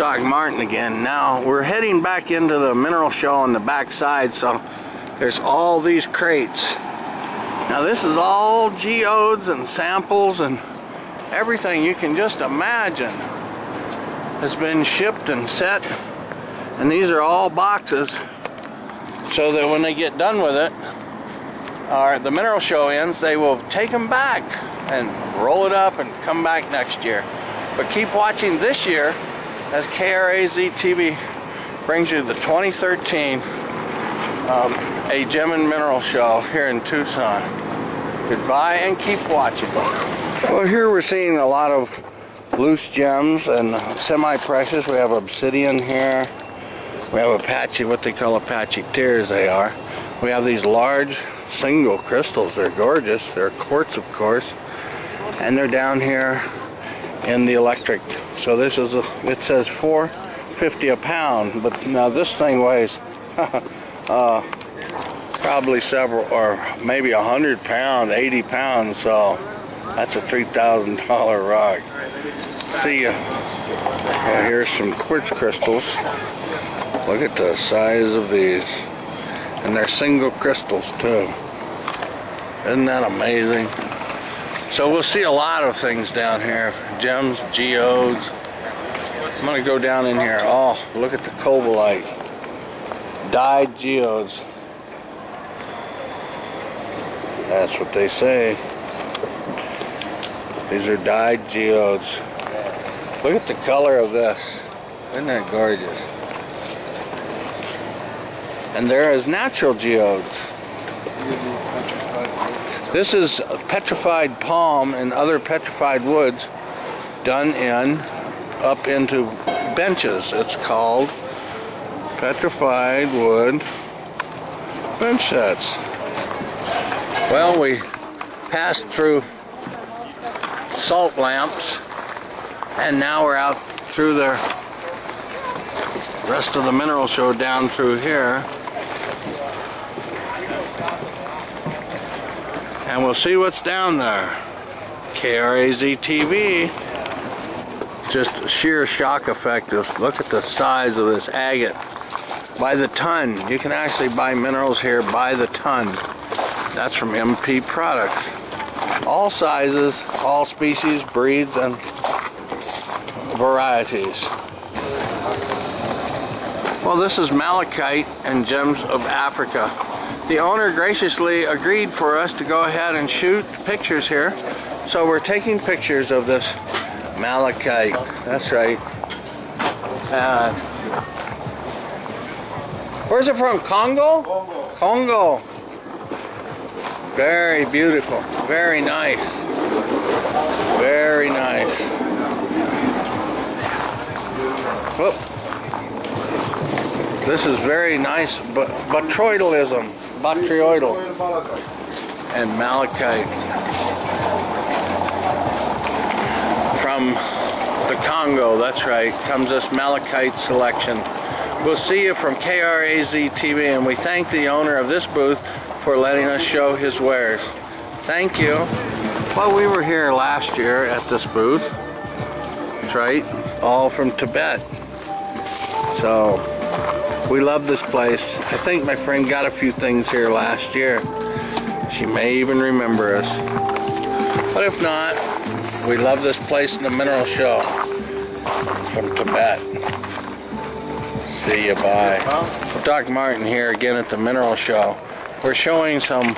Doc Martin again. Now we're heading back into the mineral show on the back side, so there's all these crates. Now this is all geodes and samples and everything you can just imagine has been shipped and set. And these are all boxes so that when they get done with it, or the mineral show ends, they will take them back and roll it up and come back next year. But keep watching this year as KRAZ TV brings you the 2013 um, A Gem and Mineral Show here in Tucson. Goodbye and keep watching. Well, here we're seeing a lot of loose gems and semi-precious. We have obsidian here. We have Apache, what they call Apache tears they are. We have these large single crystals. They're gorgeous. They're quartz, of course. And they're down here in the electric. So this is, a, it says 450 a pound, but now this thing weighs uh, probably several, or maybe a hundred pounds, 80 pounds, so that's a $3,000 rock. See ya. Well, here's some quartz crystals. Look at the size of these. And they're single crystals too. Isn't that amazing? So we'll see a lot of things down here. Gems, geodes. I'm gonna go down in here. Oh, look at the cobalite. Dyed geodes. That's what they say. These are dyed geodes. Look at the color of this. Isn't that gorgeous? And there is natural geodes. This is petrified palm and other petrified woods done in up into benches. It's called petrified wood bench sets. Well, we passed through salt lamps and now we're out through the rest of the mineral show down through here. And we'll see what's down there. KRAZ TV. Just sheer shock effect of look at the size of this agate. By the ton. You can actually buy minerals here by the ton. That's from MP Products. All sizes, all species, breeds, and varieties. Well, this is malachite and gems of Africa. The owner graciously agreed for us to go ahead and shoot pictures here. So we're taking pictures of this malachite. That's right. Where's it from? Congo? Congo. Congo. Very beautiful. Very nice. Very nice. Whoop. This is very nice, but botryoidalism, botryoidal, and malachite from the Congo. That's right. Comes this malachite selection. We'll see you from KRAZ TV, and we thank the owner of this booth for letting us show his wares. Thank you. Well, we were here last year at this booth. That's right. All from Tibet. So, we love this place. I think my friend got a few things here last year. She may even remember us. But if not, we love this place in the mineral show from Tibet. See you, bye. Doc Martin here again at the mineral show. We're showing some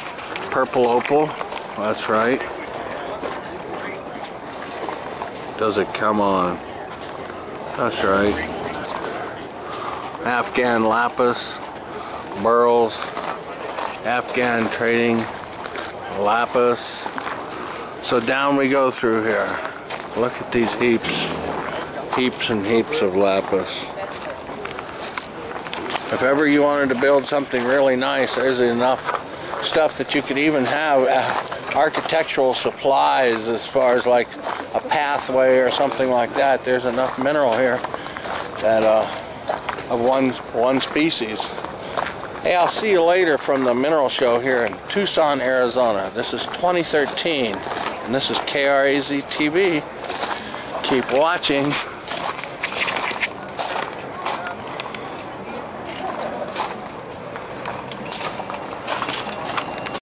purple opal. That's right. Does it come on? That's right. Afghan lapis, burls, Afghan trading, lapis. So down we go through here. Look at these heaps. Heaps and heaps of lapis. If ever you wanted to build something really nice, there's enough stuff that you could even have uh, architectural supplies as far as like a pathway or something like that. There's enough mineral here that uh, of one one species. Hey, I'll see you later from the mineral show here in Tucson, Arizona. This is 2013, and this is KRAZ TV. Keep watching.